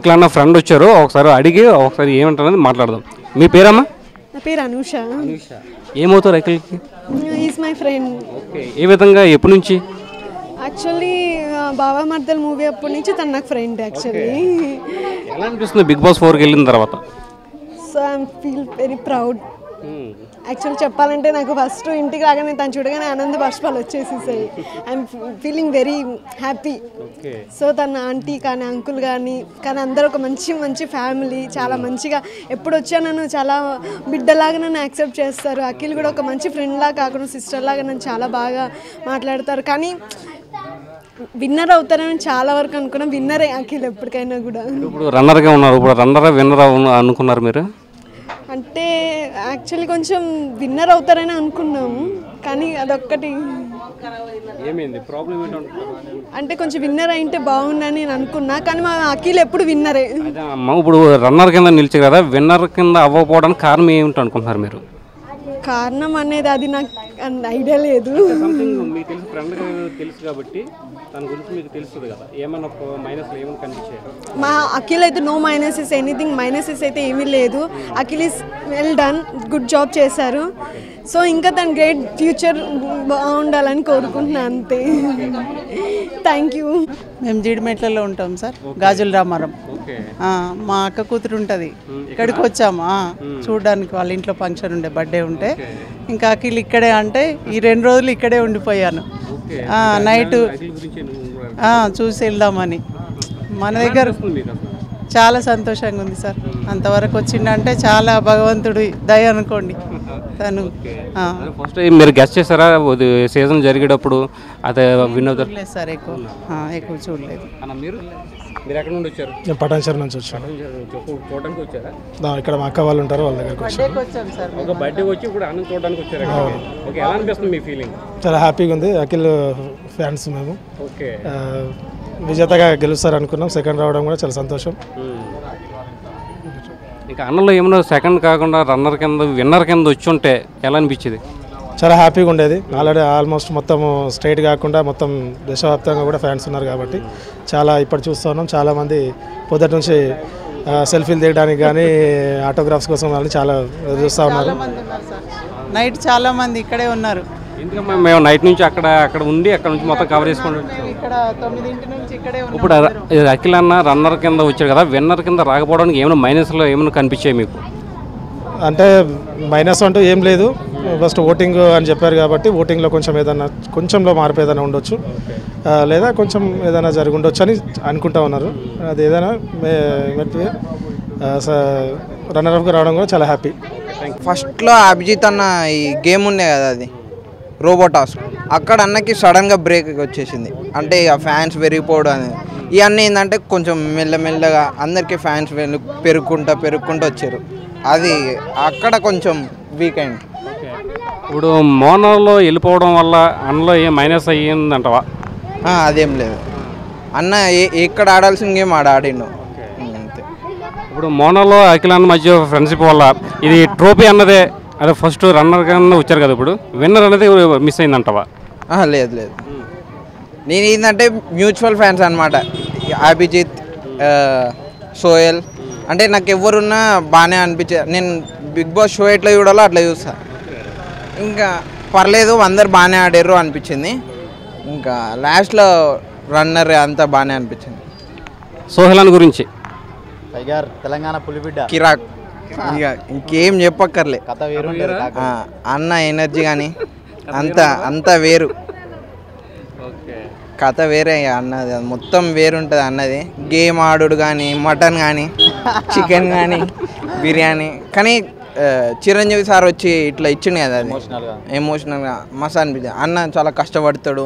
ఇట్లా ఫ్రెండ్ వచ్చారు ఒకసారి అడిగి ఒకసారి ఏమంటారని మాట్లాడదాం. మీ పేరమ్మా? నా పేరు అనూష. ఏమవుతారు అఖిల్కి ఈజ్ మై ఫ్రెండ్ ఓకే ఏ విధంగా ఎప్పటి నుంచి? యాక్చువల్లీ బాబా మర్దల్ మూవీ అప్పటి నుంచి తను నాకు ఫ్రెండ్ యాక్చువల్లీ ఎలా అనిపిస్తుంది బిగ్ బాస్ ఫోర్కి వెళ్ళిన తర్వాత? So I'm feel very proud actual చెప్పాలంటే నాకు ఫస్ట్ ఇంటికి రాగానే తను చూడగానే ఆనంద బాష్పాలు వచ్చేసేసాయి. I'm feeling very happy so తన ఆంటీ కానీ అంకుల్ కానీ కానీ అందరూ ఒక మంచి మంచి ఫ్యామిలీ చాలా మంచిగా ఎప్పుడు వచ్చా నన్ను చాలా బిడ్డలాగా నన్ను యాక్సెప్ట్ చేస్తారు. అఖిల్ కూడా ఒక మంచి ఫ్రెండ్ లాగా కాకుండా సిస్టర్ లాగా నన్ను చాలా బాగా మాట్లాడతారు. కానీ విన్నర్ అవుతారని చాలా వరకు అనుకున్నా. విన్నరే అఖిల్ ఎప్పటికైనా కూడా. ఇప్పుడు రన్నర్గా ఉన్నారు. ఇప్పుడు రన్నర్ విన్నర్ అనుకున్నారు మీరు? అంటే యాక్చువల్లీ కొంచెం విన్నర్ అవుతారని అనుకున్నాము కానీ అదొక్కటి ఏమైంది? ప్రాబ్లం అంటే కొంచెం విన్నర్ అయింటే బాగుండని నేను అనుకున్నా కానీ మా అఖిల్ ఎప్పుడు విన్నరే అమ్మ ఇప్పుడు రన్నర్ కింద నిలిచి కదా విన్నర్ కింద అవ్వకపోవడానికి కారణం ఏమిటి అనుకుంటున్నారు మీరు? కారణం అనేది అది నాకు అంత ఐడియా లేదు. సంథింగ్ మీకు తెలుసు ఫ్రెండ్ తెలుసు కాబట్టి దాని గురించి మీకు తెలుస్తుంది కదా. ఏమైనా మైనస్ ఏమైనా కనిపించాయి? మా అఖిల్ అయితే నో మైనసెస్ ఎనీథింగ్ మైనసెస్ అయితే ఏమీ లేదు. Akhil is well done good job చేశారు. సో ఇంకా తన గ్రేట్ ఫ్యూచర్ బాగుండాలని కోరుకుంటున్నాను అంతే. థ్యాంక్ యూ మేము జీడిమెట్లలో ఉంటాం సార్ గాజుల రామారం. మా అక్క కూతురు ఉంటుంది. ఇక్కడికి వచ్చాము. చూడడానికి వాళ్ళ ఇంట్లో ఫంక్షన్ ఉండే బర్త్డే ఉంటే. ఇంకా అఖిల్ ఇక్కడే అంటే ఈ రెండు రోజులు ఇక్కడే ఉండిపోయాను. నైట్ చూసి వెళ్దామని. మన దగ్గర చాలా సంతోషంగా ఉంది సార్. అంతవరకు వచ్చిండంటే చాలా భగవంతుడి దయ అనుకోండి. తను. ఆ, ఫస్ట్ మీరు గెస్ట్ చేశారా? సీజన్ జరిగేటప్పుడు అదే విన్ అవుతారు. చూడలేదు సార్ ఎక్కువ. ఆ, ఎక్కువ చూడలేదు. అన్న మీరు? మీరు ఎక్కడ నుండి వచ్చారు? నేను పటాన్చర్ నుంచి వచ్చాను. చూడడానికి వచ్చారా. ఇక్కడ మా అక్క వాళ్ళు ఉంటారు వాళ్ళ దగ్గరికి వచ్చాను. ఒక బర్త్డే వచ్చి ఇప్పుడు ఆనంద్ చూడడానికి వచ్చారు ఓకే ఎలా అనిపిస్తుంది మీ ఫీలింగ్ చాలా హ్యాపీగా ఉంది. అఖిల్ ఫ్యాన్స్ మేము. ఓకే. విజేతగా గెలుస్తారు అనుకున్నాం సెకండ్ రావడం కూడా చాలా సంతోషం. ఇంకా అన్నలో ఏమన్నా సెకండ్ కాకుండా రన్నర్ కింద విన్నర్ కింద వచ్చి ఉంటే ఎలా అనిపించేది? చాలా హ్యాపీగా ఉండేది. ఆల్రెడీ ఆల్మోస్ట్ మొత్తం స్టేట్ కాకుండా మొత్తం దేశవ్యాప్తంగా కూడా ఫ్యాన్స్ ఉన్నారు కాబట్టి చాలా ఇప్పుడు చూస్తూ ఉన్నాం. చాలామంది పొద్దుటి నుంచి సెల్ఫీలు తీయడానికి కానీ ఆటోగ్రాఫ్స్ కోసం కానీ చాలా చూస్తూ ఉన్నారు. నైట్ చాలా మంది ఇక్కడే ఉన్నారు. ఎందుకమ్మా మేము నైట్ నుంచి అక్కడ అక్కడ ఉండి అక్కడ నుంచి మొత్తం కవర్ చేసుకుంటాం ఇక్కడ తొమ్మిదింటి నుంచి ఇక్కడే ఉన్నాం ఇప్పుడు అఖిల్ అన్న రన్నర్ కింద వచ్చాడు కదా విన్నర్ కింద రాకపోవడానికి ఏమైనా మైనస్లో ఏమైనా కనిపించాయి మీకు? అంటే మైనస్ అంటూ ఏం లేదు. ఫస్ట్ ఓటింగ్ అని చెప్పారు కాబట్టి ఓటింగ్లో కొంచెం ఏదైనా కొంచెంలో మార్పు ఏదైనా ఉండొచ్చు. లేదా కొంచెం ఏదైనా జరిగి ఉండొచ్చు అని అనుకుంటా ఉన్నారు. అది ఏదైనా రన్నర్ అప్గా రావడం కూడా చాలా హ్యాపీ ఫస్ట్లో అభిజిత్ అన్న ఈ గేమ్ ఉండే కదా అది. రోబో టాస్క్ అక్కడ అన్నకి సడన్గా బ్రేక్ వచ్చేసింది. అంటే ఇక ఫ్యాన్స్ పెరిగిపోవడం అనేది. ఇవన్నీ ఏంటంటే కొంచెం మెల్లమెల్లగా అందరికీ ఫ్యాన్స్ పెరుగుకుంటా పెరుగుకుంటూ వచ్చారు. అది అక్కడ కొంచెం వీక్ అయింది. ఇప్పుడు మోనర్లో వెళ్ళిపోవడం వల్ల అన్నలో ఏం మైనస్ అయ్యిందంటవా? అదేం లేదు. అన్న ఎక్కడ ఆడాల్సిన గేమ్ ఆడ ఆడిండు. ఇప్పుడు మోనర్లో అఖిల్ అన్న మధ్య ఫ్రెండ్షిప్ వల్ల ఇది ట్రోఫీ అన్నదే అదే ఫస్ట్ రన్నర్ కింద వచ్చారు కదా ఇప్పుడు. విన్నర్ అనేది మిస్ అయిందంటవా? ఆ, లేదు లేదు. నేను ఏంటంటే మ్యూచువల్ ఫ్యాన్స్ అనమాట అభిజిత్ ఆ, సోయల్. అంటే నాకు ఎవరున్నా బాగానే అనిపించే నేను బిగ్ బాస్ షో ఎట్లా చూడాలో అట్లా చూస్తా. ఇంకా పర్లేదు అందరు బాగానే ఆడారు అనిపించింది. ఇంకా లాస్ట్లో రన్నర్ అంతా బాగానే అనిపించింది. సోహెలాన్ గురించి. టైగర్ తెలంగాణ పులిబిడ్డ. కిరాక్. ఇక ఇంకేం చెప్పక్కర్లే. అన్న ఎనర్జీ కానీ అంత అంత వేరు. కథ వేరే ఇక అన్నది అది మొత్తం వేరుంటుంది అన్నది. గేమ్ ఆడుడు కానీ మటన్ కానీ చికెన్ కానీ బిర్యానీ. కానీ చిరంజీవి సార్ వచ్చి ఇట్లా ఇచ్చిండు కదా అది. ఎమోషనల్గా మస్తు అనిపించింది. అన్న చాలా కష్టపడతాడు.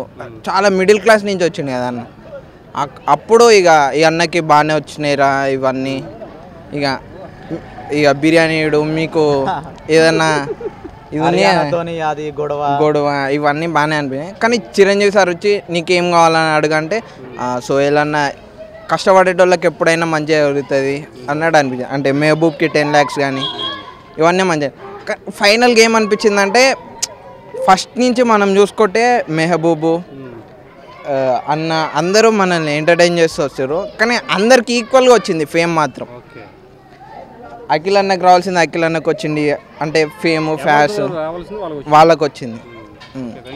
చాలా మిడిల్ క్లాస్ నుంచి వచ్చింది కదా అన్న. అప్పుడు ఇక ఈ అన్నకి బాగానే వచ్చినాయిరా ఇవన్నీ. ఇక ఇక బిర్యానీ మీకు ఏదన్నా ఇది అది గొడవ. గొడవ ఇవన్నీ బాగానే అనిపించాయి కానీ చిరంజీవి సార్ వచ్చి నీకేం కావాలని అడగంటే "ఆ, సోహెల్ అన్న కష్టపడేటోళ్ళకి ఎప్పుడైనా మంచిగా జరుగుతుంది అన్నాడు అనిపించింది. అంటే మెహబూబ్కి టెన్ ల్యాక్స్ కానీ ఇవన్నీ మంచిగా. ఫైనల్ గేమ్ అనిపించిందంటే ఫస్ట్ నుంచి మనం చూసుకుంటే మెహబూబు అన్న అందరూ మనల్ని ఎంటర్టైన్ చేస్తూ వచ్చారు. కానీ అందరికి ఈక్వల్గా వచ్చింది ఫేమ్ మాత్రం. అఖిల్ అన్నకు రావాల్సింది అఖిల్ అన్నకు వచ్చింది. అంటే ఫేమ్ రావాల్సింది వాళ్ళకి వచ్చింది.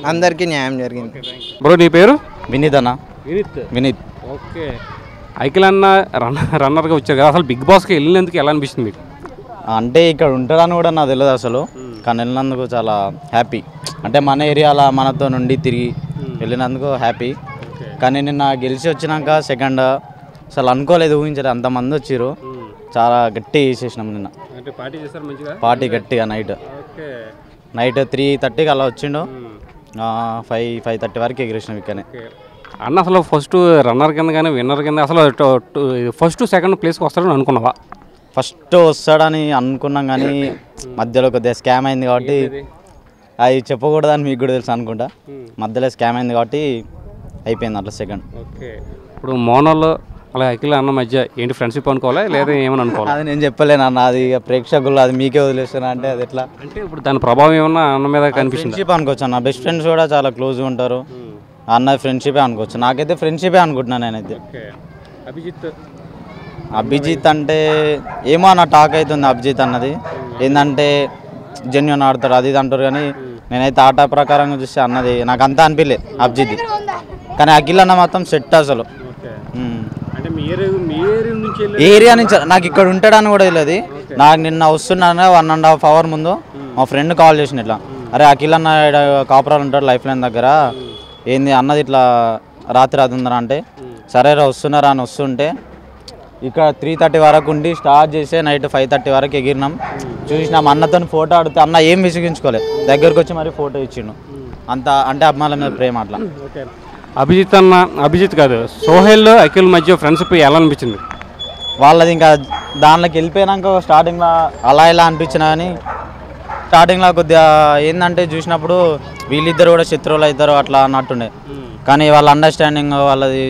అందరికీ న్యాయం జరిగింది. బ్రో నీ పేరు? వినీత్ అన్న. వినీత్? వినీత్. ఓకే. అఖిల్ అన్న రన్ రన్నర్గా వచ్చారు కదా అసలు బిగ్ బాస్కి వెళ్ళినందుకు ఎలా అనిపిస్తుంది మీకు? అంటే ఇక్కడ ఉంటాడని కూడా నాకు తెలియదు అసలు. కానీ వెళ్ళినందుకు చాలా హ్యాపీ. అంటే మన ఏరియాలో మనతో నుండి తిరిగి వెళ్ళినందుకు హ్యాపీ. కానీ నిన్న గెలిచి వచ్చినాక సెకండ్ అసలు అనుకోలేదు ఊహించలేదు అంతమంది వచ్చిర్రు. చాలా గట్టి చేసేసినాం నిన్న. అంటే పార్టీ చేస్తారు మంచిగా? పార్టీ గట్టిగా నైట్. నైట్ త్రీ థర్టీకి అలా వచ్చిండు. ఫైవ్ ఫైవ్ థర్టీ వరకు ఎగిరేసినాం ఇక్కడనే. అన్న అసలు ఫస్ట్ రన్నర్ కింద కానీ విన్నర్ కింద అసలు ఫస్ట్ సెకండ్ ప్లేస్కి వస్తాడని అనుకున్నావా? ఫస్ట్ వస్తాడని అనుకున్నాం కానీ మధ్యలో కొద్దిగా స్కామ్ అయింది కాబట్టి అది చెప్పకూడదని మీకు కూడా తెలుసు అనుకుంటా. మధ్యలో స్కామ్ అయింది కాబట్టి అయిపోయింది అట్లా సెకండ్. ఇప్పుడు మోనోలో అలా అఖిల్ అన్న మధ్య ఏంటి ఫ్రెండ్షిప్ అనుకోవాలా? లేదా ఏమని అనుకోవాలా? అది నేను చెప్పలేను అన్న అది ఇక ప్రేక్షకులు అది మీకే వదిలేస్తున్నా అంటే అది ఎట్లా? అంటే ఇప్పుడు దాని ప్రభావం ఏమన్నా అన్న మీద కనిపిస్తుంది? ఫ్రెండ్షిప్ అనుకోవచ్చు అన్న. బెస్ట్ ఫ్రెండ్స్ కూడా చాలా క్లోజ్గా ఉంటారు. అన్న ఫ్రెండ్షిపే అనుకోవచ్చు. నాకైతే ఫ్రెండ్షిపే అనుకుంటున్నాను నేనైతే. ఓకే. అభిజిత్? అభిజిత్ అంటే ఏమో అన్న టాక్ అవుతుంది అభిజిత్ అన్నది. ఏంటంటే జెన్యున్ ఆడతాడు అది ఇది అంటారు కానీ నేనైతే ఆట ప్రకారంగా చూస్తే అన్నది నాకు అంతా అనిపించలే అభిజిత్ కానీ అఖిల్ అన్న మాత్రం సెట్ అసలు. ఏరియా నుంచి నాకు ఇక్కడ ఉంటాడని కూడా తెలియదు. నాకు నిన్న వస్తున్నాను వన్ అండ్ హాఫ్ అవర్ ముందు మా ఫ్రెండ్ కాల్ చేసిన ఇట్లా. అరే అఖిల్ అన్న కాపురాలు ఉంటాడు లైఫ్ లైన్ దగ్గర. ఏంది అన్నది ఇట్లా రాత్రి అది ఉందరా అంటే సరేరా వస్తున్నారా అని వస్తుంటే ఇక్కడ త్రీ థర్టీ వరకు ఉండి స్టార్ట్ చేసి నైట్ ఫైవ్ థర్టీ వరకు ఎగిరినాం. చూసినాం అన్నతో ఫోటో ఆడితే అన్న ఏం విసిగించుకోలేదు దగ్గరకు వచ్చి మరి ఫోటో ఇచ్చిండు. అంత అంటే అమ్మాయిల మీద ప్రేమ అట్లా. అభిజిత్ అన్న అభిజిత్ కాదు సోహెల్ అఖిల్ మధ్య ఫ్రెండ్షిప్ ఎలా అనిపించింది వాళ్ళది ఇంకా దానిలోకి వెళ్ళిపోయినాక స్టార్టింగ్లో అలా ఇలా అనిపించిన కానీ స్టార్టింగ్లో కొద్దిగా ఏంటంటే చూసినప్పుడు వీళ్ళిద్దరు కూడా శత్రువులు అవుతారు అట్లా అన్నట్టుండే. కానీ వాళ్ళ అండర్స్టాండింగ్ వాళ్ళది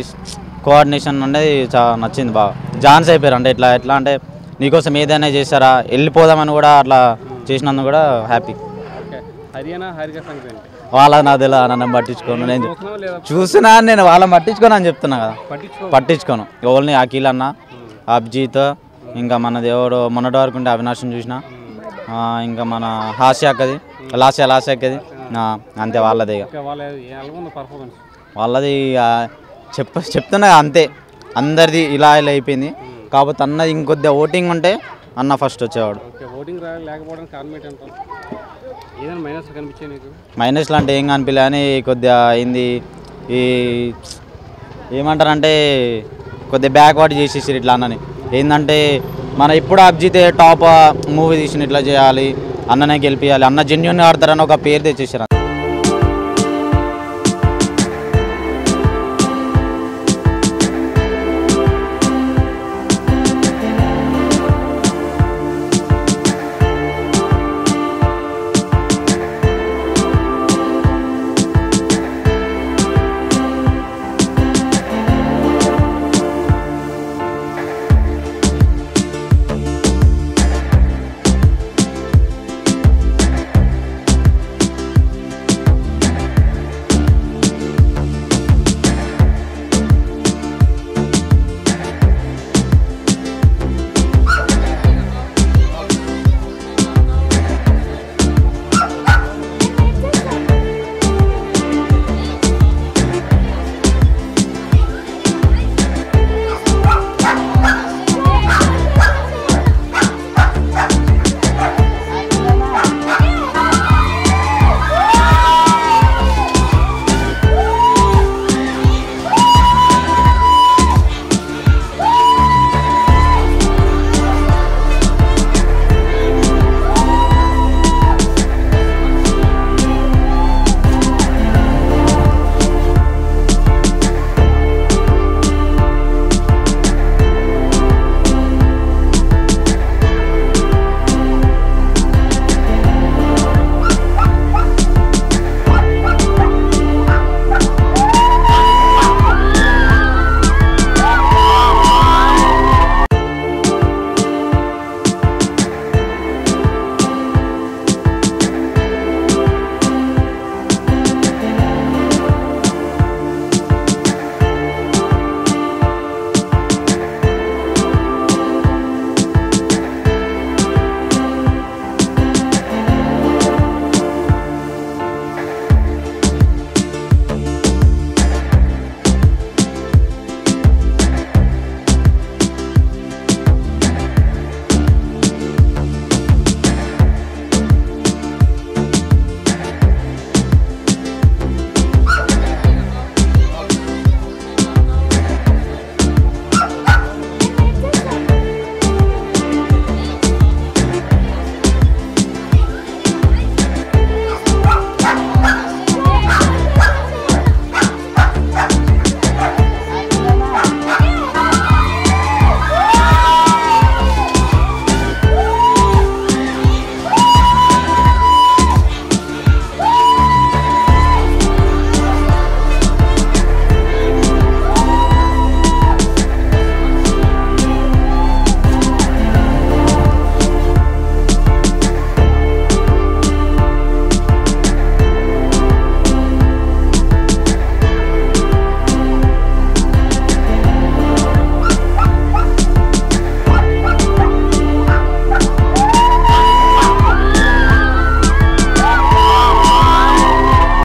కోఆర్డినేషన్ అనేది చాలా నచ్చింది బాగా. జాన్స్ అయిపోయారు అంటే ఇట్లా ఎట్లా అంటే నీకోసం ఏదైనా చేస్తారా వెళ్ళిపోదామని కూడా అట్లా చేసినందుకు కూడా హ్యాపీ హర్యానా హరిక సంగతి వాళ్ళ నా తెలియదు నన్ను పట్టించుకోను. నేను చూసినా నేను వాళ్ళని పట్టించుకోను అని చెప్తున్నా కదా. పట్టించుకో పట్టించుకోను. ఓన్లీ అఖిల్ అన్న అభిజిత్ ఇంకా మన దేవుడు మొన్నటి వరకు ఉంటే అవినాశం చూసిన. ఇంకా మన హాస్య అక్కది లాస్య లాస్య అక్కది. అంతే వాళ్ళదే ఇక. ఎలా వాళ్ళది చెప్ప చెప్తున్నా అంతే. అందరిది ఇలా ఇలా అయిపోయింది. కాకపోతే అన్న ఇంకొద్దిగా ఓటింగ్ ఉంటే అన్న ఫస్ట్ వచ్చేవాడు. మైనస్లు అంటే ఏం కనిపించలే అని కొద్దిగా అయింది. ఈ ఏమంటారంటే కొద్దిగా బ్యాక్వర్డ్ చేసేసారు ఇట్లా అన్నని. ఏంటంటే మన ఇప్పుడు అబ్జితే టాప్ మూవీ తీసిన ఇట్లా చేయాలి అన్ననే గెలిపించాలి అన్న జెన్యున్ ఆడతారని ఒక పేరు తెచ్చేసారు